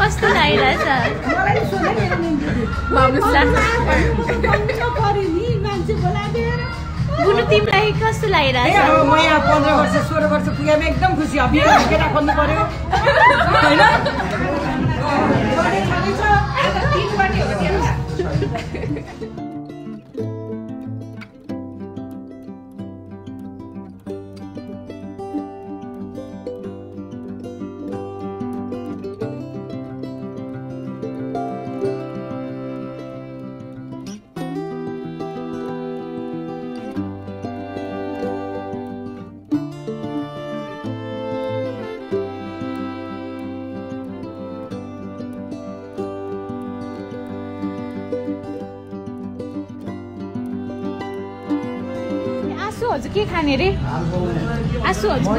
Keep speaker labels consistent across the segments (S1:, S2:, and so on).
S1: कस्तो लागिरहेछ बुनु तिमीलाई कस्तो लागिरहेछ
S2: म यहाँ पन्ध्र वर्ष सोह्र वर्ष पुगेमा एकदम खुसी अब केटा खोज्नु पर्यो। होइन?
S1: आँसु हजुर के खाने रे। आँसु हजुर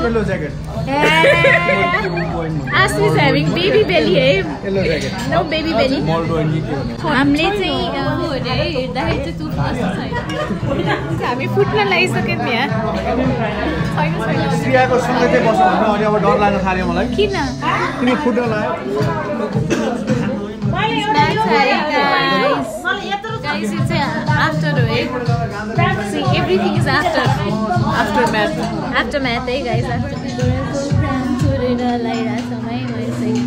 S1: आँसु इज ह्याभिङ बेबी बेली है। नो बेबी बेली हामीले चाहिँ हेर्दाखेरि चाहिँ छैन। हामी फुट्न लागिसक्यौँ नि यहाँ छैन छैन।
S3: श्रियाको सँगै चाहिँ बस्नु भने अनि अब डर लाग्न थाल्यो मलाई।
S1: किन?
S3: किन फुट्न लाग्यो
S1: it's uh, है। See, everything is after. After math. After math, है guys. After program